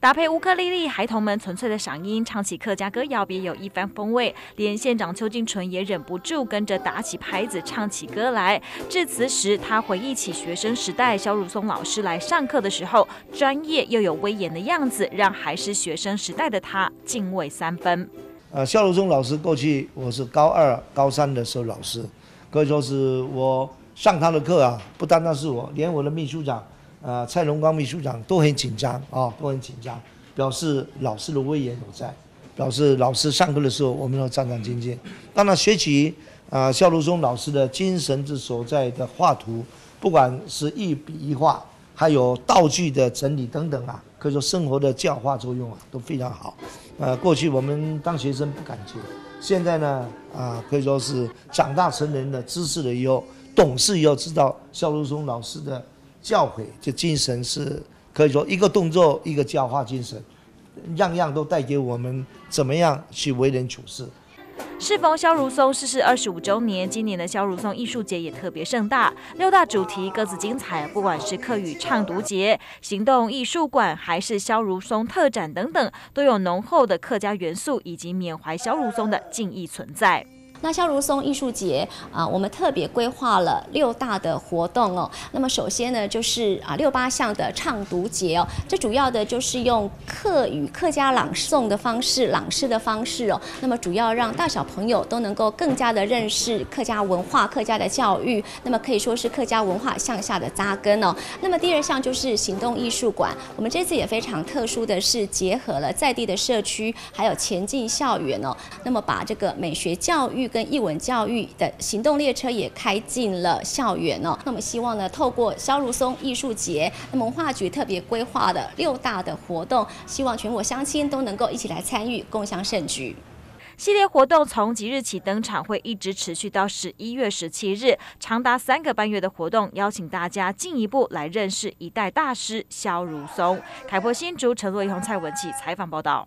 搭配乌克丽丽，孩童们纯粹的嗓音唱起客家歌谣，别有一番风味。连县长邱敬纯也忍不住跟着打起拍子唱起歌来。致辞时，他回忆起学生时代肖如松老师来上课的时候，专业又有威严的样子，让还是学生时代的他敬畏三分。呃，肖如松老师过去我是高二、高三的时候老师，可以说是我上他的课啊，不单单是我，连我的秘书长。呃，蔡荣光秘书长都很紧张啊，都很紧张，表示老师的威严有在，表示老师上课的时候我们要战战兢兢。当然，学习啊，肖如松老师的精神之所在的画图，不管是一笔一画，还有道具的整理等等啊，可以说生活的教化作用啊都非常好。呃，过去我们当学生不敢接，现在呢啊，可以说是长大成人的知识了以后，懂事以后知道肖如松老师的。教诲这精神是可以说一个动作一个教化精神，样样都带给我们怎么样去为人处事。适逢萧如松逝世二十五周年，今年的萧如松艺术节也特别盛大，六大主题各自精彩。不管是客语唱读节、行动艺术馆，还是萧如松特展等等，都有浓厚的客家元素以及缅怀萧如松的敬意存在。那肖如松艺术节啊，我们特别规划了六大的活动哦。那么首先呢，就是啊六八项的唱读节哦，这主要的就是用客语客家朗诵的方式、朗诗的方式哦。那么主要让大小朋友都能够更加的认识客家文化、客家的教育。那么可以说是客家文化向下的扎根哦。那么第二项就是行动艺术馆，我们这次也非常特殊的是结合了在地的社区，还有前进校园哦。那么把这个美学教育跟艺文教育的行动列车也开进了校园哦。那么希望呢，透过肖如松艺术节，那文化局特别规划的六大的活动，希望全国乡亲都能够一起来参与，共享盛举。系列活动从即日起登场，会一直持续到十一月十七日，长达三个半月的活动，邀请大家进一步来认识一代大师肖如松。凯波新竹陈洛一红蔡文琪采访报道。